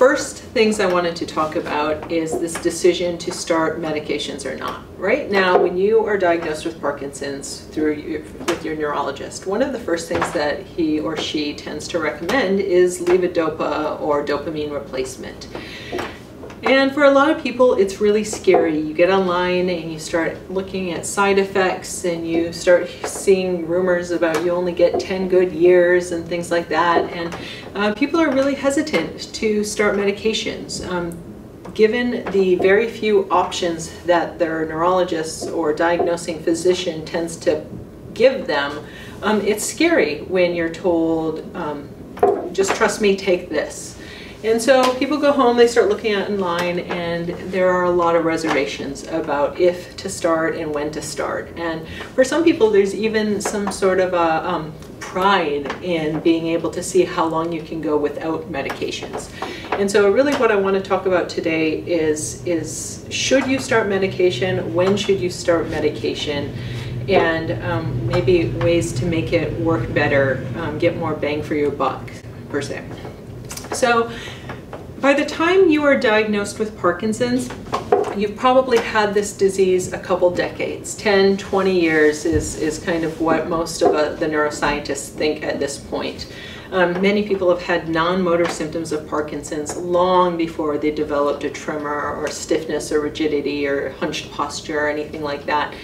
things I wanted to talk about is this decision to start medications or not. Right now, when you are diagnosed with Parkinson's through your, with your neurologist, one of the first things that he or she tends to recommend is levodopa or dopamine replacement. And for a lot of people, it's really scary. You get online and you start looking at side effects and you start seeing rumors about you only get 10 good years and things like that. And uh, people are really hesitant to start medications. Um, given the very few options that their neurologists or diagnosing physician tends to give them, um, it's scary when you're told, um, just trust me, take this. And so people go home, they start looking at online, and there are a lot of reservations about if to start and when to start. And for some people, there's even some sort of a um, pride in being able to see how long you can go without medications. And so really what I want to talk about today is, is should you start medication? When should you start medication? And um, maybe ways to make it work better, um, get more bang for your buck, per se. So by the time you are diagnosed with Parkinson's, you've probably had this disease a couple decades. 10, 20 years is, is kind of what most of uh, the neuroscientists think at this point. Um, many people have had non-motor symptoms of Parkinson's long before they developed a tremor or stiffness or rigidity or hunched posture or anything like that.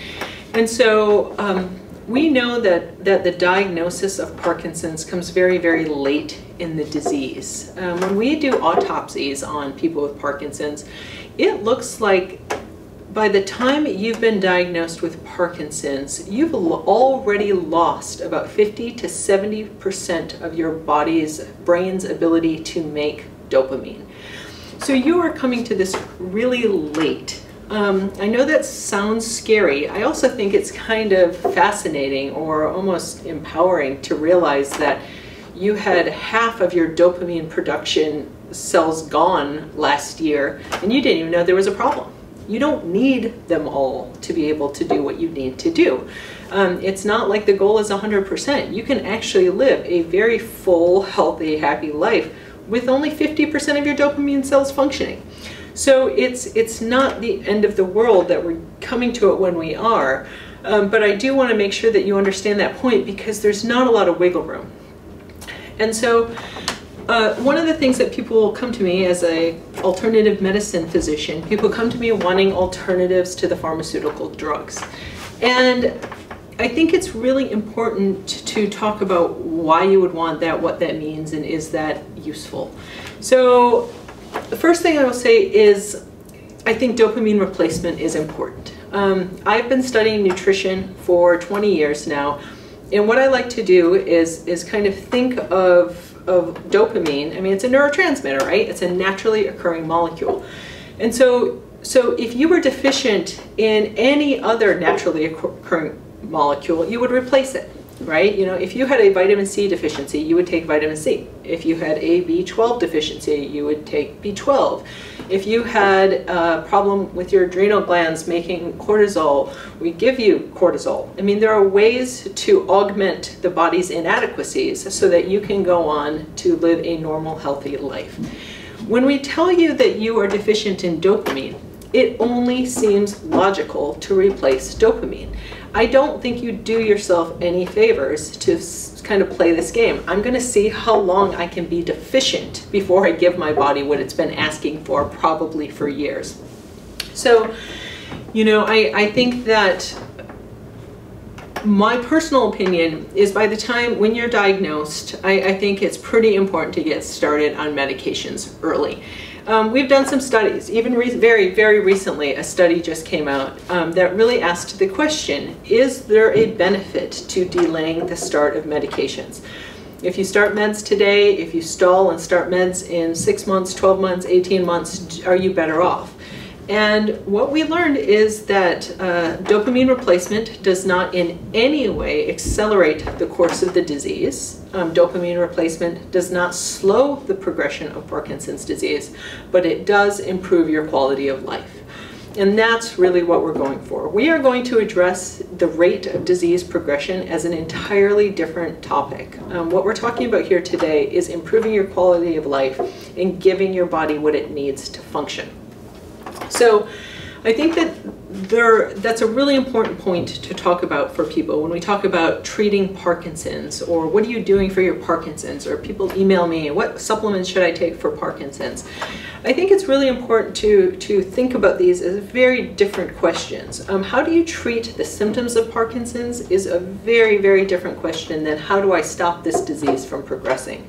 And so um, we know that, that the diagnosis of Parkinson's comes very, very late in the disease. Um, when we do autopsies on people with Parkinson's, it looks like by the time you've been diagnosed with Parkinson's, you've already lost about 50 to 70% of your body's brain's ability to make dopamine. So you are coming to this really late um, I know that sounds scary. I also think it's kind of fascinating or almost empowering to realize that you had half of your dopamine production cells gone last year and you didn't even know there was a problem. You don't need them all to be able to do what you need to do. Um, it's not like the goal is 100%. You can actually live a very full, healthy, happy life with only 50% of your dopamine cells functioning. So it's, it's not the end of the world that we're coming to it when we are. Um, but I do want to make sure that you understand that point because there's not a lot of wiggle room. And so uh, one of the things that people come to me as a alternative medicine physician, people come to me wanting alternatives to the pharmaceutical drugs. And I think it's really important to talk about why you would want that, what that means, and is that useful. So the first thing I will say is I think dopamine replacement is important. Um, I've been studying nutrition for 20 years now, and what I like to do is, is kind of think of, of dopamine. I mean, it's a neurotransmitter, right? It's a naturally occurring molecule. And so, so if you were deficient in any other naturally occurring molecule, you would replace it right? You know, if you had a vitamin C deficiency, you would take vitamin C. If you had a B12 deficiency, you would take B12. If you had a problem with your adrenal glands making cortisol, we give you cortisol. I mean, there are ways to augment the body's inadequacies so that you can go on to live a normal, healthy life. When we tell you that you are deficient in dopamine, it only seems logical to replace dopamine. I don't think you do yourself any favors to kind of play this game. I'm going to see how long I can be deficient before I give my body what it's been asking for probably for years. So, you know, I, I think that my personal opinion is by the time when you're diagnosed, I, I think it's pretty important to get started on medications early. Um, we've done some studies, even very, very recently, a study just came out um, that really asked the question, is there a benefit to delaying the start of medications? If you start meds today, if you stall and start meds in six months, 12 months, 18 months, are you better off? And what we learned is that uh, dopamine replacement does not in any way accelerate the course of the disease. Um, dopamine replacement does not slow the progression of Parkinson's disease, but it does improve your quality of life. And that's really what we're going for. We are going to address the rate of disease progression as an entirely different topic. Um, what we're talking about here today is improving your quality of life and giving your body what it needs to function. So I think that there, that's a really important point to talk about for people when we talk about treating Parkinson's or what are you doing for your Parkinson's or people email me, what supplements should I take for Parkinson's? I think it's really important to, to think about these as very different questions. Um, how do you treat the symptoms of Parkinson's is a very, very different question than how do I stop this disease from progressing.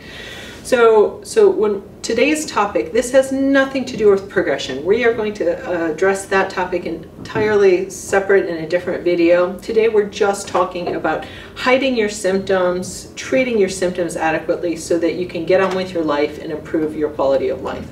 So, so when today's topic, this has nothing to do with progression. We are going to uh, address that topic entirely separate in a different video. Today we're just talking about hiding your symptoms, treating your symptoms adequately so that you can get on with your life and improve your quality of life.